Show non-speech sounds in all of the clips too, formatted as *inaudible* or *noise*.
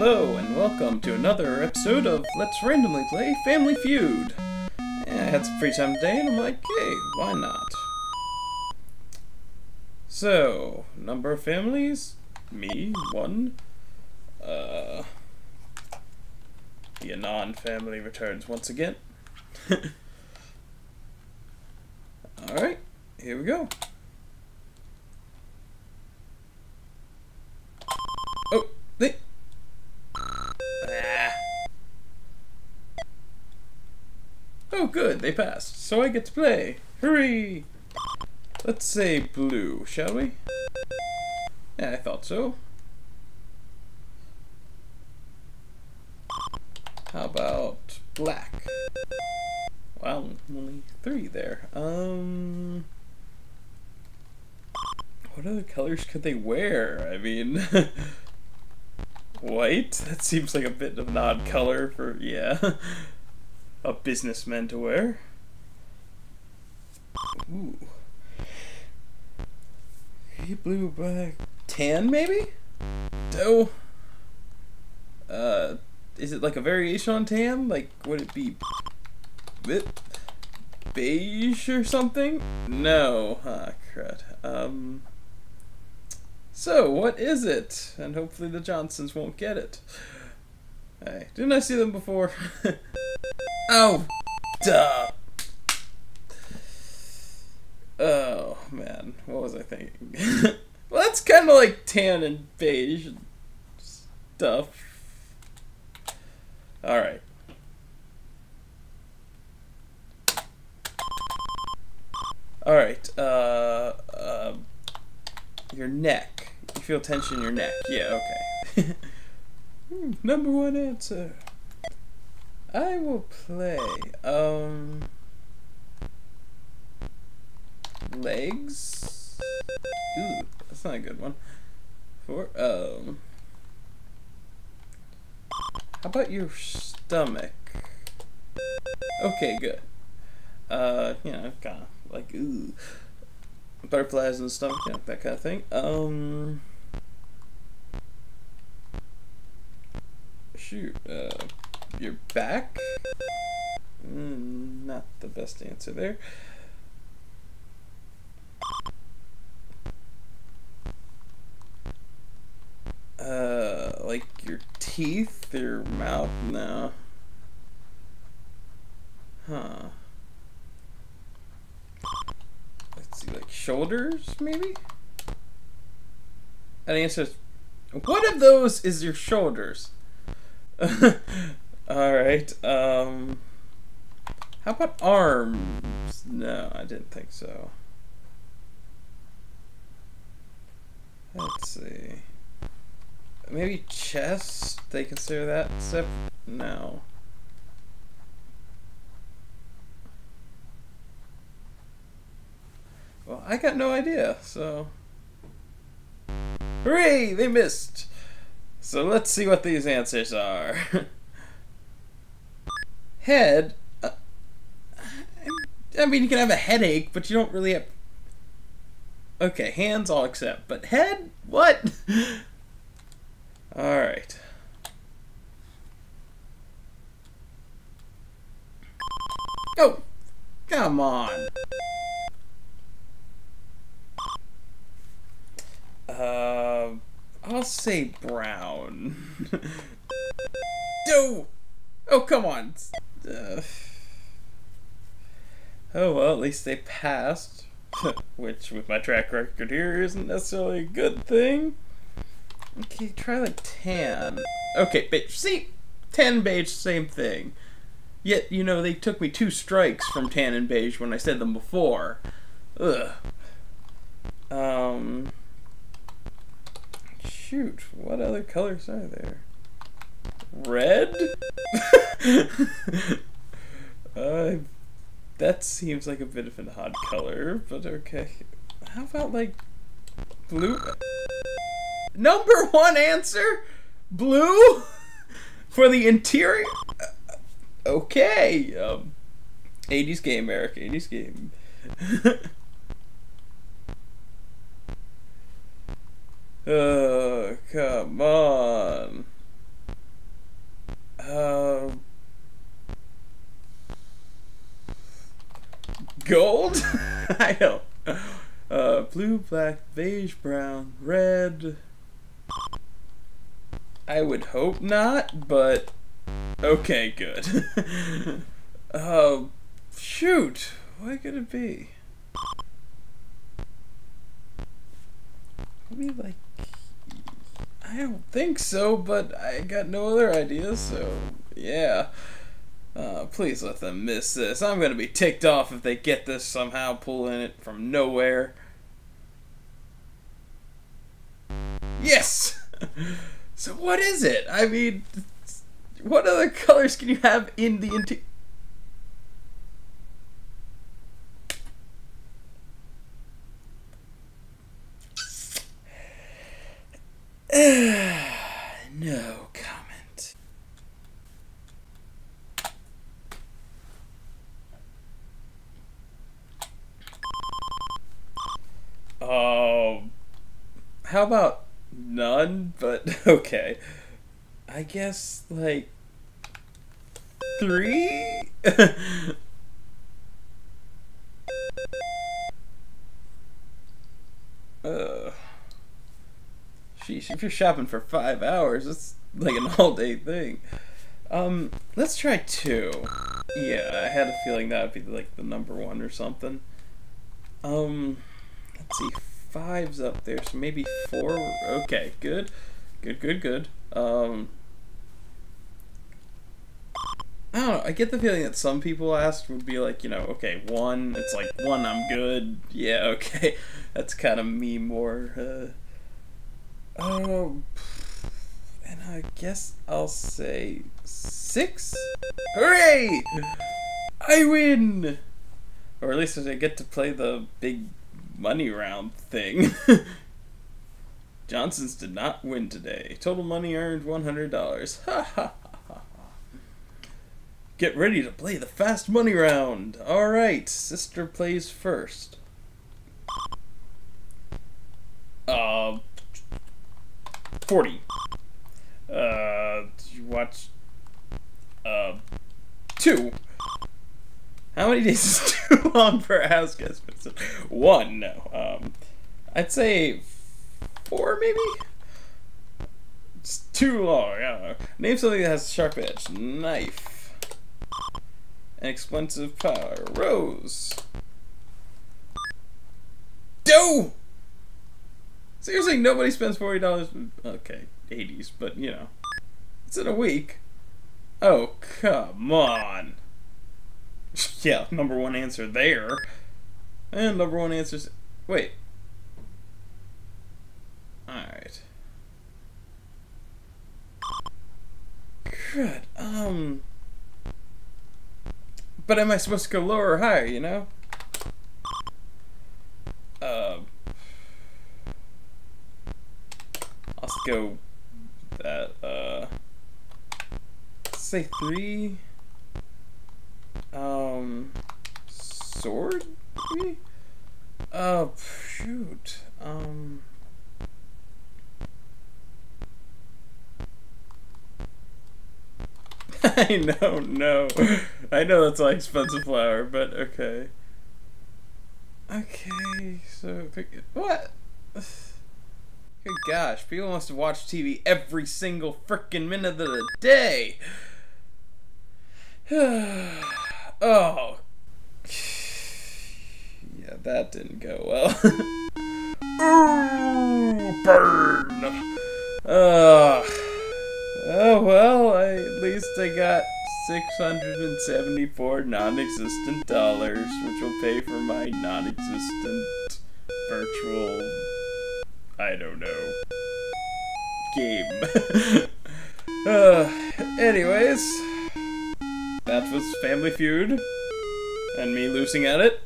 Hello, and welcome to another episode of Let's Randomly Play Family Feud. Yeah, I had some free time today, and I'm like, hey, why not? So, number of families? Me, one. Uh, the Anon family returns once again. *laughs* Alright, here we go. Oh, they. Ah. Oh, good, they passed. So I get to play. Hurry! Let's say blue, shall we? Yeah, I thought so. How about black? Well, only three there. Um. What other colors could they wear? I mean. *laughs* White? That seems like a bit of an odd color for, yeah, *laughs* a businessman to wear. Ooh. He blue, black, tan maybe? Oh. Uh, is it like a variation on tan? Like, would it be bit beige or something? No. Ah, crud. Um. So, what is it? And hopefully the Johnsons won't get it. Hey, didn't I see them before? *laughs* oh, duh. Oh, man. What was I thinking? *laughs* well, that's kind of like tan and beige stuff. Alright. Alright, uh, uh, your neck. You feel tension in your neck. Yeah, okay. *laughs* Hmm, number one answer. I will play, um, legs. Ooh, that's not a good one. For, um, how about your stomach? Okay, good. Uh, you know, kind of like, ooh butterflies and stuff, yeah, that kind of thing. Um, shoot, uh, your back? Mm, not the best answer there. Uh, like your teeth, your mouth? No. Huh. Let's see, like shoulders, maybe? And the answer is, what of those is your shoulders? *laughs* Alright, um, how about arms? No, I didn't think so. Let's see. Maybe chest? They consider that? Except, no. Well, I got no idea, so. Hooray! They missed! So let's see what these answers are. *laughs* Head. Uh, I mean, you can have a headache, but you don't really have. Okay, hands I'll accept, but head? What? *laughs* Alright. Oh! Come on! Uh, I'll say brown. *laughs* no! Oh, come on. Uh, oh, well, at least they passed. *laughs* Which, with my track record here, isn't necessarily a good thing. Okay, try like tan. Okay, beige. See? Tan beige, same thing. Yet, you know, they took me two strikes from tan and beige when I said them before. Ugh. Um shoot, what other colors are there? Red? *laughs* uh, that seems like a bit of an odd color, but okay. How about like blue? Number one answer? Blue? *laughs* For the interior? Uh, okay. Um, 80s game, Eric. 80s game. Oh, *laughs* come on. Uh, gold? *laughs* I know. Uh, blue, black, beige, brown, red. I would hope not, but okay, good. uh, *laughs* shoot, what could it be? Maybe like I don't think so, but I got no other ideas, so yeah. Uh, please let them miss this. I'm gonna be ticked off if they get this somehow, pulling it from nowhere. Yes! *laughs* so what is it? I mean, what other colors can you have in the interior? *sighs* no comment. Oh, how about none? But *laughs* okay, I guess like three. *laughs* Sheesh, if you're shopping for five hours, it's like an *laughs* all day thing. Um, let's try two. Yeah, I had a feeling that would be like the number one or something. Um, let's see, five's up there, so maybe four. Okay, good, good, good, good. Um, I don't know. I get the feeling that some people asked would be like, you know, okay, one. It's like one. I'm good. Yeah, *laughs* okay. That's kind of me more. Uh, Oh, and I guess I'll say six. Hooray! I win! Or at least I get to play the big money round thing. *laughs* Johnson's did not win today. Total money earned $100. Ha ha ha Get ready to play the fast money round. Alright, sister plays first. Uh, 40. Uh, you watch, uh, two. How many days is *laughs* too long for a house? One, no. Um, I'd say four, maybe? It's too long. I don't know. Name something that has a sharp edge. Knife. An expensive power. Rose. Dough! Seriously, nobody spends forty dollars. Okay, eighties, but you know, it's in a week. Oh come on. *laughs* yeah, number one answer there, and number one answers. Wait. All right. Good. Um. But am I supposed to go lower or higher? You know. Uh. Let's go that, uh, say three, um, sword, maybe? Oh, shoot, um, *laughs* I know, no. I know that's like expensive flower, but okay. Okay, so pick. What? *sighs* Good gosh, people must have watched TV every single freaking minute of the day. *sighs* oh. *sighs* Yeah, that didn't go well. Ooh, *laughs* burn. Uh, oh well, I, at least I got 674 non-existent dollars, which will pay for my non-existent virtual I don't know. Game. *laughs* uh, anyways, that was Family Feud and me losing at it.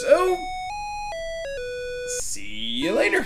So, see you later.